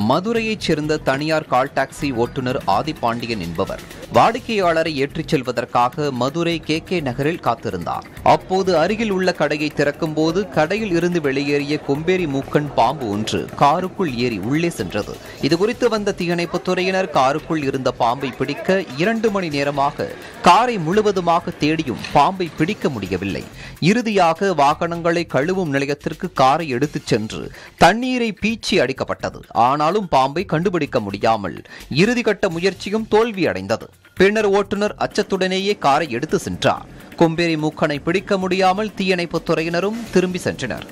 மதுரையைச் சேர்ந்த தனியார் கால் டாக்ஸி ஓட்டுநர் ஆதிபாண்டியன் என்பவர். வாடிக்கையாளரை ஏற்றிச் செல்வதற்காக மதுரை கே கே நகரில் காத்திருந்தார். அப்போது அருகில் உள்ள கடையை திறக்கும்போது கடையில் இருந்து வெளியேறிய கொம்பேரி மூக்கன் பாம்பு ஒன்று காருக்குள் ஏறி உள்ளே சென்றது. இதுகுறித்து வந்த தீயணைப்புத் துறையினர் காருக்குள் இருந்த பாம்பை பிடிக்க இரண்டு மணி நேரமாக காரை முழுவதுமாக தேடியும் பாம்பை பிடிக்க முடியவில்லை. இறுதியாக வாகனங்களை கழுவும் நிலையத்திற்கு காரை எடுத்துச் சென்று தண்ணீரை பீச்சி அடிக்கப்பட்டது. ஆனாலும் பாம்பை கண்டுபிடிக்க முடியாமல் இறுதிக்கட்ட முயற்சியும் தோல்வியடைந்தது. பின்னர் ஓட்டுநர் அச்சத்துடனேயே காரை எடுத்து சென்றார். கொம்பேரி மூக்கனை பிடிக்க முடியாமல் தீயணைப்புத் துறையினரும் திரும்பி சென்றனர்.